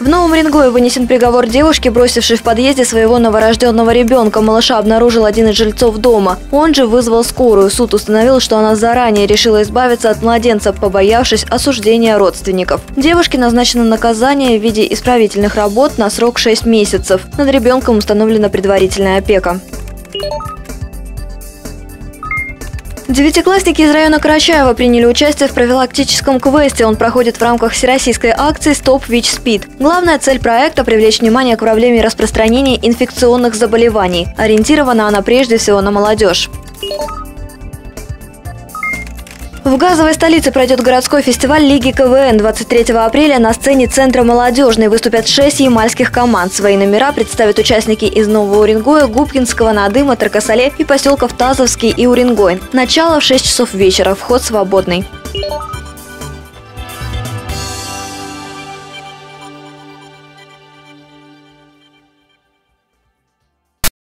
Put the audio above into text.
В Новом Уренгое вынесен приговор девушке, бросившей в подъезде своего новорожденного ребенка. Малыша обнаружил один из жильцов дома. Он же вызвал скорую. Суд установил, что она заранее решила избавиться от младенца, побоявшись осуждения родственников. Девушке назначено наказание в виде исправительных работ на срок 6 месяцев. Над ребенком установлена предварительная опека. Девятиклассники из района Карачаева приняли участие в профилактическом квесте. Он проходит в рамках всероссийской акции «Стоп ВИЧ-СПИД». Главная цель проекта – привлечь внимание к проблеме распространения инфекционных заболеваний. Ориентирована она прежде всего на молодежь. В газовой столице пройдет городской фестиваль Лиги КВН. 23 апреля на сцене Центра молодежной выступят шесть ямальских команд. Свои номера представят участники из Нового Уренгоя, Губкинского, Надыма, Таркасале и поселков Тазовский и Уренгой. Начало в 6 часов вечера. Вход свободный.